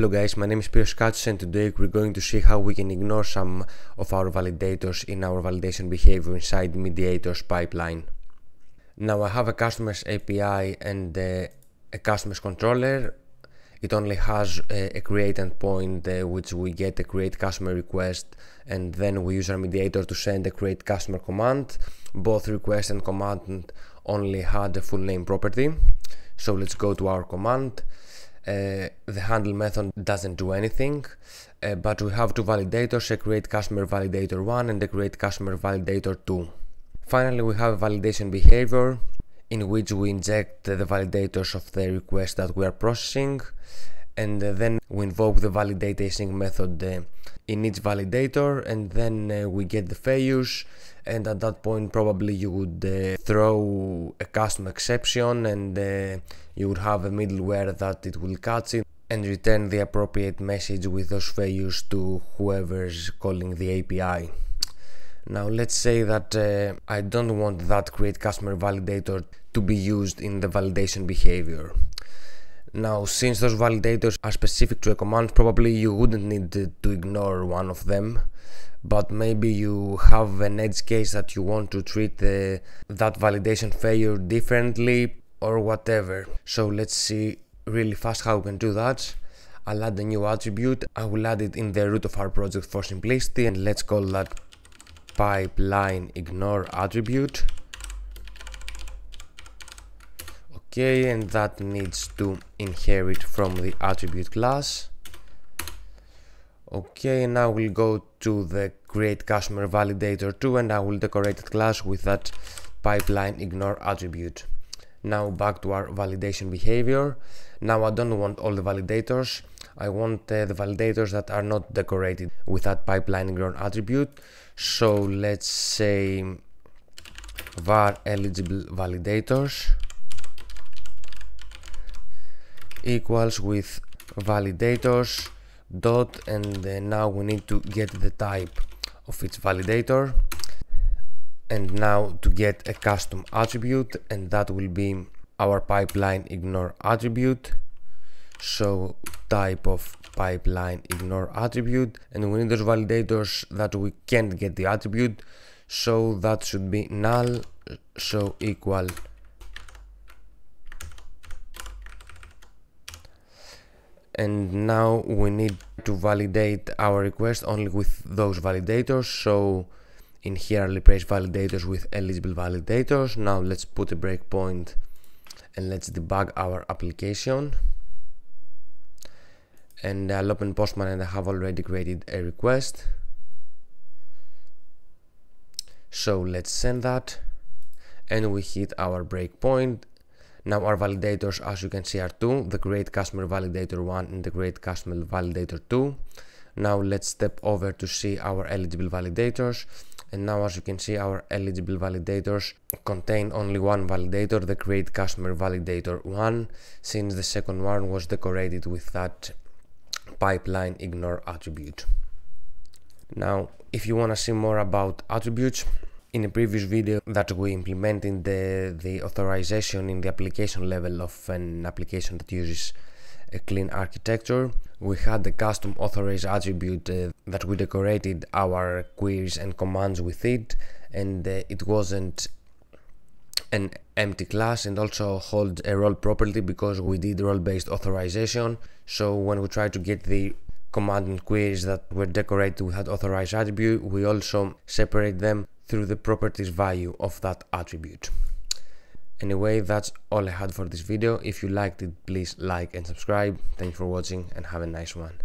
Hello guys, my name is Spyros Katsios and today we're going to see how we can ignore some of our validators in our validation behavior inside MediatR's pipeline. Now I have a customer's API and uh, a customer's controller. It only has a, a create endpoint uh, which we get a create customer request and then we use our mediator to send a create customer command. Both request and command only had a full name property. So let's go to our command uh, the handle method doesn't do anything uh, but we have two validators a create customer validator 1 and a create customer validator 2 finally we have a validation behavior in which we inject the validators of the request that we are processing and uh, then we invoke the validate async method uh, in each validator and then uh, we get the failures and at that point probably you would uh, throw a custom exception and uh, you would have a middleware that it will catch it and return the appropriate message with those failures to whoever's calling the API. Now let's say that uh, I don't want that create customer validator to be used in the validation behavior. Now since those validators are specific to a command probably you wouldn't need to, ignore one of them but maybe you have an edge case that you want to treat the, that validation failure differently or whatever. So let's see really fast how we can do that. I'll add a new attribute. I will add it in the root of our project for simplicity and let's call that pipeline ignore attribute. Okay, and that needs to inherit from the attribute class. Okay, now we'll go to the create customer validator too and I will decorate the class with that pipeline ignore attribute. Now back to our validation behavior. Now I don't want all the validators. I want uh, the validators that are not decorated with that pipeline ignore attribute. So let's say var eligible validators equals with validators dot and uh, now we need to get the type of its validator and now to get a custom attribute and that will be our pipeline ignore attribute. So type of pipeline ignore attribute and we need those validators that we can't get the attribute. So that should be null so equal and now we need to validate our request only with those validators. So in here I'll replace validators with eligible validators. Now let's put a breakpoint and let's debug our application. And I'll open Postman and I have already created a request. So let's send that. And we hit our breakpoint now our validators as you can see are two, the create customer validator 1 and the create customer validator 2. Now let's step over to see our eligible validators and now as you can see our eligible validators contain only one validator, the create customer validator 1 since the second one was decorated with that pipeline ignore attribute. Now if you want to see more about attributes in a previous video that we implemented the, the authorization in the application level of an application that uses a clean architecture. We had the custom authorize attribute uh, that we decorated our queries and commands with it and uh, it wasn't an empty class and also hold a role property because we did role based authorization so when we try to get the command and queries that were decorated with that authorized attribute we also separate them through the properties value of that attribute. Anyway, that's all I had for this video. If you liked it, please like and subscribe. Thank you for watching and have a nice one.